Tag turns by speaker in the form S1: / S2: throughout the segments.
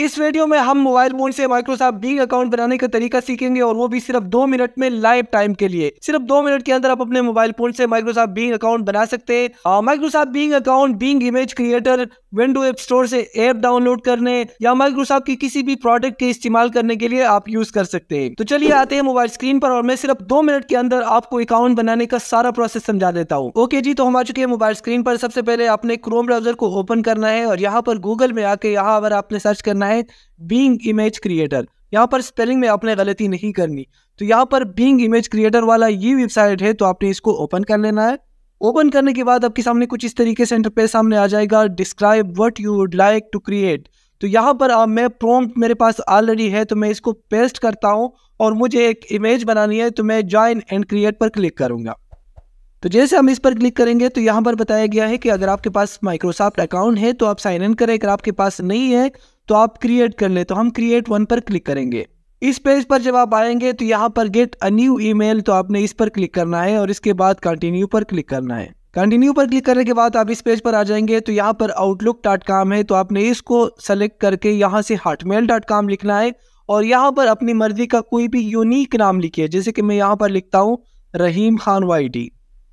S1: इस वीडियो में हम मोबाइल फ़ोन से माइक्रोसॉफ्ट बिंग अकाउंट बनाने का तरीका सीखेंगे और वो भी सिर्फ़ दो मिनट में लाइव टाइम के लिए। सिर्फ़ दो मिनट के अंदर आप अपने मोबाइल फ़ोन से माइक्रोसॉफ्ट बिंग अकाउंट बना सकते हैं। Microsoft Bing account, Bing image creator, window app store से ऐप डाउनलोड करने या माइक्रोसॉफ्ट की किसी भी प्रोडक्ट के इस्तेमाल करने के लिए आप यूज़ कर सकते हैं। तो चलिए आते हैं मोबाइल स्क्रीन पर और मैं सिर्फ़ दो मिनट के अंदर आपको अकाउंट बनाने का सारा प्रोसेस समझा देता हूँ। ओके जी तो हम आ चुके हैं मोबाइल स्क्रीन पर। सबसे पहले आपने क्रोम ब्राउज़र को ओपन करना है और यहाँ पर गूगल में आके यहाँ अगर आपने सर्च करना है। बींग इमेज क्रिएटर यहाँ पर स्पेलिंग में आपने गलती नहीं करनी। तो यहाँ पर बींग इमेज क्रिएटर वाला ये वेबसाइट है तो आपने इसको ओपन कर लेना है। ओपन करने के बाद आपके सामने कुछ इस तरीके से इंटरपेज सामने आ जाएगा describe what you would like to create तो यहाँ पर आप, मैं प्रॉम्प्ट मेरे पास ऑलरेडी है तो मैं इसको पेस्ट करता हूँ और मुझे एक इमेज बनानी है तो मैं ज्वाइन एंड क्रिएट पर क्लिक करूँगा। तो जैसे हम इस पर क्लिक करेंगे तो यहाँ पर बताया गया है कि अगर आपके पास माइक्रोसॉफ्ट अकाउंट है तो आप साइन इन करें। अगर आपके पास नहीं है तो आप क्रिएट कर ले तो हम क्रिएट वन पर क्लिक करेंगे। इस पेज पर जब आप आएँगे तो यहाँ पर गेट अ न्यू ईमेल तो आपने इस पर क्लिक करना है और इसके बाद कंटिन्यू पर क्लिक करना है। कंटिन्यू पर क्लिक करने के बाद आप इस पेज पर आ जाएँगे तो यहाँ पर आउटलुक डॉट कॉम है तो आपने इसको सेलेक्ट करके यहाँ से हॉटमेल डॉट कॉम लिखना है और यहाँ पर अपनी मर्ज़ी का कोई भी यूनिक नाम लिखिए, जैसे कि मैं यहाँ पर लिखता हूँ, रहीम खान वाई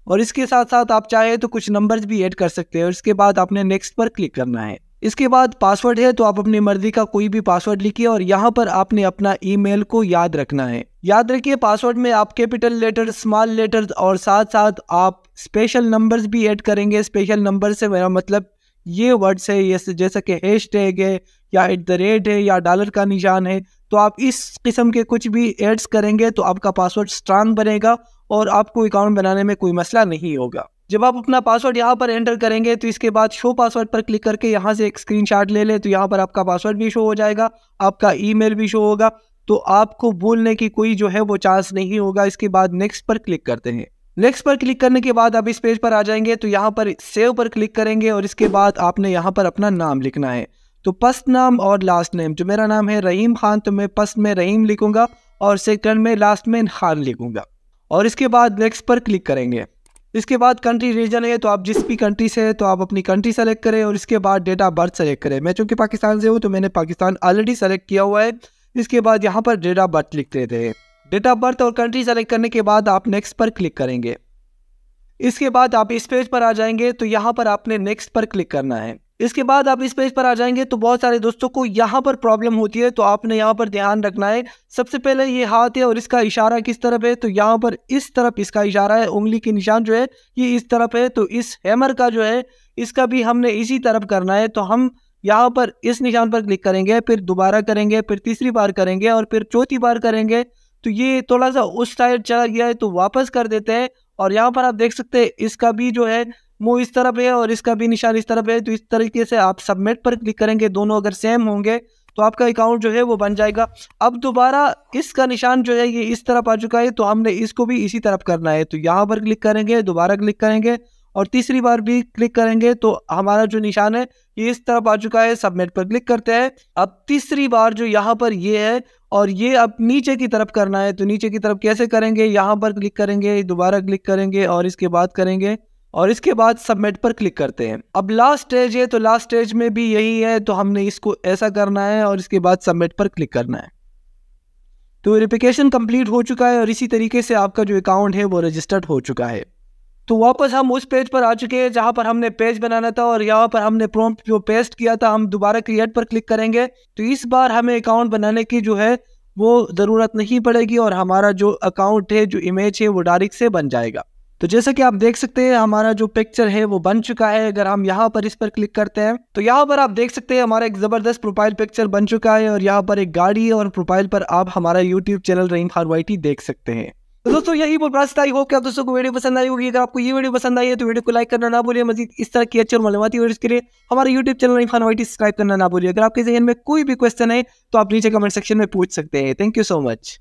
S1: और इसके साथ साथ आप चाहे तो कुछ नंबर्स भी ऐड कर सकते हैं और इसके बाद आपने नेक्स्ट पर क्लिक करना है। इसके बाद पासवर्ड है तो आप अपनी मर्ज़ी का कोई भी पासवर्ड लिखिए और यहाँ पर आपने अपना ईमेल को याद रखना है। याद रखिए पासवर्ड में आप कैपिटल लेटर स्मॉल लेटर और साथ साथ आप स्पेशल नंबर्स भी ऐड करेंगे। स्पेशल नंबर से मेरा मतलब ये वर्ड्स है, ये जैसा कि हैश टैग है या एट द रेट है या डॉलर का निशान है तो आप इस किस्म के कुछ भी एड्स करेंगे तो आपका पासवर्ड स्ट्रांग बनेगा और आपको अकाउंट बनाने में कोई मसला नहीं होगा। जब आप अपना पासवर्ड यहाँ पर एंटर करेंगे तो इसके बाद शो पासवर्ड पर क्लिक करके यहाँ से एक स्क्रीनशॉट ले लें तो यहाँ पर आपका पासवर्ड भी शो हो जाएगा, आपका ईमेल भी शो होगा। तो आपको भूलने की कोई जो है वो चांस नहीं होगा। इसके बाद नेक्स्ट पर क्लिक करते हैं। नेक्स्ट पर क्लिक करने के बाद आप इस पेज पर आ जाएँगे तो यहाँ पर सेव पर क्लिक करेंगे और इसके बाद आपने यहाँ पर अपना नाम लिखना है। तो फ़र्स्ट नाम और लास्ट नेम जो मेरा नाम है रहीम खान तो मैं फ़र्स्ट में रहीम लिखूँगा और सेकंड में लास्ट में खान लिखूँगा। और इसके बाद नेक्स्ट पर क्लिक करेंगे। इसके बाद कंट्री रीजन है तो आप जिस भी कंट्री से है तो आप अपनी कंट्री सेलेक्ट करें और इसके बाद डेट ऑफ़ बर्थ सेलेक्ट करें। मैं चूँकि पाकिस्तान से हूँ तो मैंने पाकिस्तान ऑलरेडी सेलेक्ट किया हुआ है। इसके बाद यहाँ पर डेट ऑफ़ बर्थ लिखते थे। डेट ऑफ़ बर्थ और कंट्री सेलेक्ट करने के बाद आप नेक्स्ट पर क्लिक करेंगे। इसके बाद आप इस पेज पर आ जाएँगे तो यहाँ पर आपने नेक्स्ट पर क्लिक करना है। इसके बाद आप इस पेज पर आ जाएँगे तो बहुत सारे दोस्तों को यहाँ पर प्रॉब्लम होती है तो आपने यहाँ पर ध्यान रखना है। सबसे पहले ये हाथ है और इसका इशारा किस तरफ़ है? तो यहाँ पर इस तरफ़ इसका इशारा है, उंगली के निशान जो है, ये इस तरफ़ है तो इस हैमर का जो है, इसका भी हमने इसी तरफ़ करना है। तो हम यहाँ पर इस निशान पर क्लिक करेंगे, फिर दोबारा करेंगे, फिर तीसरी बार करेंगे और फिर चौथी बार करेंगे। तो ये थोड़ा सा उस साइड चला गया है तो वापस कर देते हैं। और यहाँ पर आप देख सकते हैं, इसका भी जो है मुँह इस तरफ़ है और इसका भी निशान इस तरफ़ है। तो इस तरीके से आप सबमिट पर क्लिक करेंगे, दोनों अगर सेम होंगे तो आपका अकाउंट जो है वो बन जाएगा। अब दोबारा इसका निशान जो है ये इस तरफ़ आ चुका है तो हमने इसको भी इसी तरफ़ करना है। तो यहाँ पर क्लिक करेंगे, दोबारा क्लिक करेंगे और तीसरी बार भी क्लिक करेंगे तो हमारा जो निशान है ये इस तरफ़ आ चुका है सबमिट पर क्लिक करते हैं। अब तीसरी बार जो यहाँ पर ये है और ये अब नीचे की तरफ़ करना है तो नीचे की तरफ़ कैसे करेंगे? यहाँ पर क्लिक करेंगे, दोबारा क्लिक करेंगे और इसके बाद करेंगे। और इसके बाद सबमिट पर क्लिक करते हैं। अब लास्ट स्टेज है तो लास्ट स्टेज में भी यही है तो हमने इसको ऐसा करना है और इसके बाद सबमिट पर क्लिक करना है। तो वेरिफिकेशन कंप्लीट हो चुका है और इसी तरीके से आपका जो अकाउंट है, वो रजिस्टर्ड हो चुका है। तो वापस हम उस पेज पर आ चुके हैं, जहाँ पर हमने पेज बनाना था और यहाँ पर हमने प्रॉम्प्ट जो पेस्ट किया था, हम दोबारा क्रिएट पर क्लिक करेंगे। तो इस बार हमें अकाउंट बनाने की जो है, वो ज़रूरत नहीं पड़ेगी और हमारा जो अकाउंट है, जो इमेज है, वो डायरेक्ट से बन जाएगा। तो जैसा कि आप देख सकते हैं, हमारा जो पिक्चर है, वो बन चुका है। अगर हम यहाँ पर इस पर क्लिक करते हैं तो यहाँ पर आप देख सकते हैं, हमारा एक ज़बरदस्त प्रोफ़ाइल पिक्चर बन चुका है और यहाँ पर एक गाड़ी और प्रोफ़ाइल पर आप हमारा YouTube channel Rahim Khan Y देख सकते हैं। तो दोस्तों, यही बोल रहा आई होप कि आप दोस्तों को वीडियो पसंद आई होगी। अगर आपको ये वीडियो पसंद आई है तो वीडियो को लाइक करना ना भूलिए। मजीद इस तरह की अच्छी और मालूमती वीडियो के लिए हमारे YouTube channel Rahim Khan Y subscribe करना ना भूलिए। अगर आपके जहन में कोई भी क्वेश्चन है तो आप नीचे कमेंट सेक्शन में पूछ सकते हैं। Thank you so much